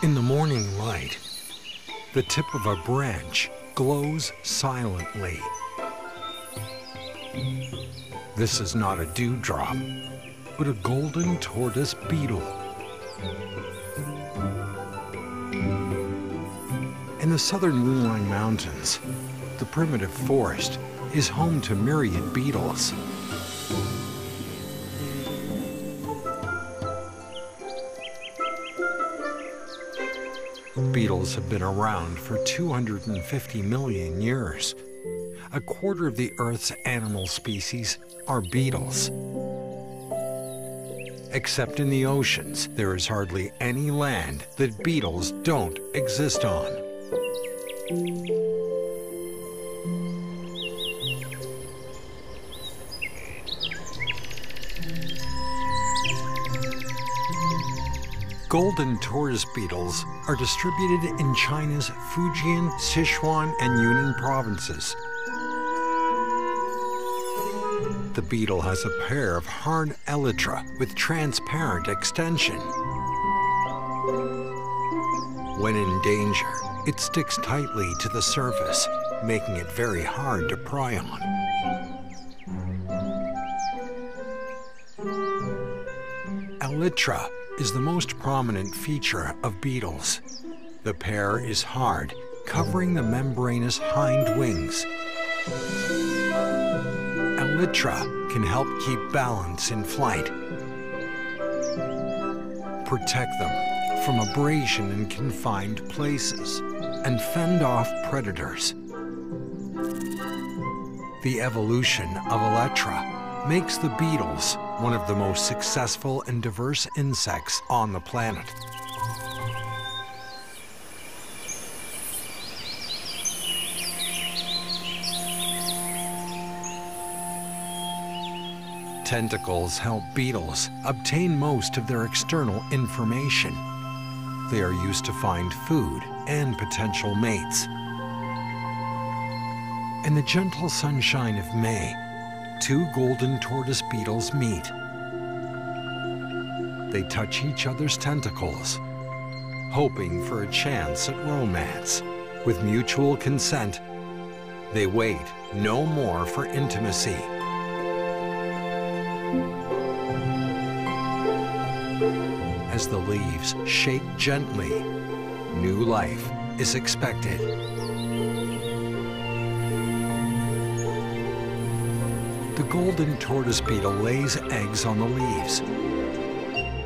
In the morning light, the tip of a branch glows silently. This is not a dewdrop, but a golden tortoise beetle. In the southern Wuliang Mountains, the primitive forest is home to myriad beetles. Beetles have been around for 250 million years. A quarter of the Earth's animal species are beetles. Except in the oceans, there is hardly any land that beetles don't exist on. Golden tortoise beetles are distributed in China's Fujian, Sichuan, and Yunnan provinces. The beetle has a pair of hard elytra with transparent extension. When in danger, it sticks tightly to the surface, making it very hard to pry on. Elytra is the most prominent feature of beetles. The pair is hard, covering the membranous hind wings. Elytra can help keep balance in flight, protect them from abrasion in confined places, and fend off predators. The evolution of elytra makes the beetles one of the most successful and diverse insects on the planet. Tentacles help beetles obtain most of their external information. They are used to find food and potential mates. In the gentle sunshine of May, two golden tortoise beetles meet. They touch each other's tentacles, hoping for a chance at romance. With mutual consent, they wait no more for intimacy. As the leaves shake gently, new life is expected. The golden tortoise beetle lays eggs on the leaves,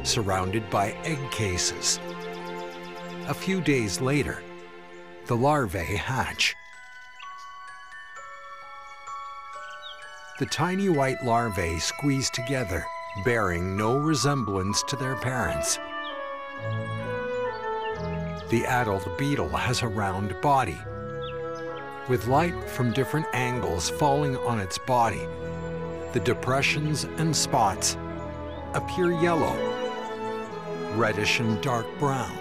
surrounded by egg cases. A few days later, the larvae hatch. The tiny white larvae squeeze together, bearing no resemblance to their parents. The adult beetle has a round body. With light from different angles falling on its body, the depressions and spots appear yellow, reddish and dark brown,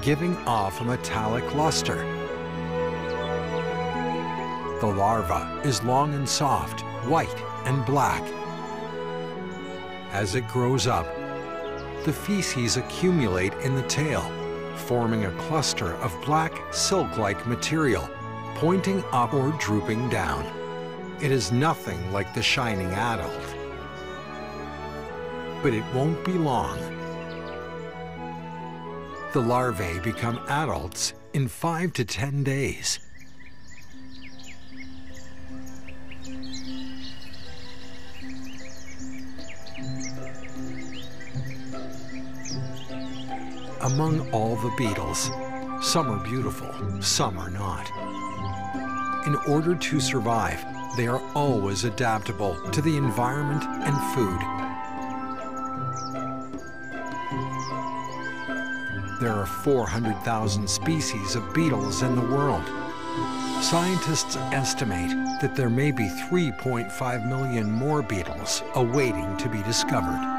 giving off a metallic luster. The larva is long and soft, white and black. As it grows up, the feces accumulate in the tail, forming a cluster of black silk-like material, pointing up or drooping down. It is nothing like the shining adult. But it won't be long. The larvae become adults in five to 10 days. Among all the beetles, some are beautiful, some are not. In order to survive, they are always adaptable to the environment and food. There are 400,000 species of beetles in the world. Scientists estimate that there may be 3.5 million more beetles awaiting to be discovered.